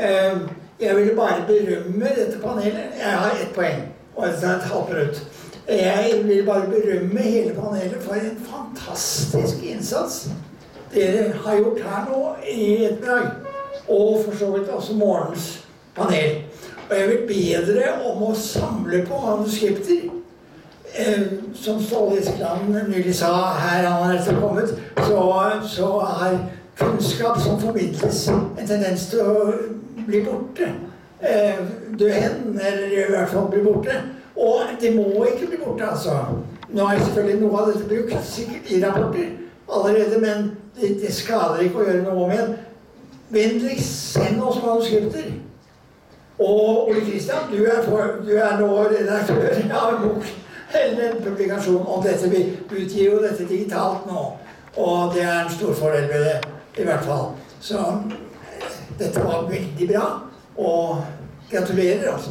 Eh, jeg vil bare berømme dette panelet. Jeg har ett poeng, og det er et halvt. Jeg vil bare berømme hele panelet for en fantastisk innsats dere har gjort her nå i ettermiddag. Og for så vidt også morgens panel. Og jeg vil be dere om å samle på manuskripter. Eh, som Ståle Eskeland nylig sa her han er etter kommet, så, så er kunnskap som formidles, en tendens til å bli borte. Eh, dø hen, eller i hvert fall bli borte. Og det må ikke bli borte, altså. Nå er selvfølgelig noe av dette brukt sikkert i rapporter allerede, men det, skader ikke å gjøre noe om igjen. Vennligst send oss manuskripter. Og Ole Kristian, du du er nå redaktør av en bok eller en publikasjon om dette. Vi utgir jo dette digitalt nå, og det er en stor fordel ved det, i hvert fall. Så dette var veldig bra, og gratulerer, altså.